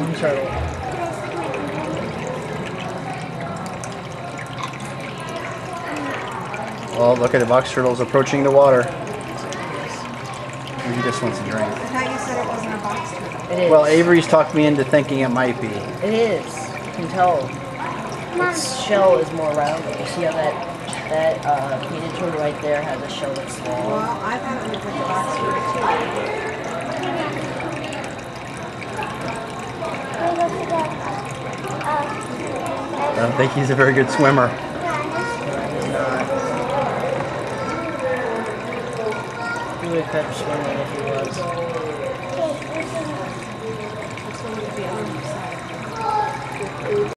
One turtle. Oh, look at the box turtles approaching the water. He just wants a drink. I thought you said it wasn't a box turtle. It is. Well, Avery's talked me into thinking it might be. It is. You can tell. Its shell is more rounded. You see how that that uh, painted turtle right there has a shell that's Well. I thought it was like a box turtle too. I don't think he's a very good swimmer.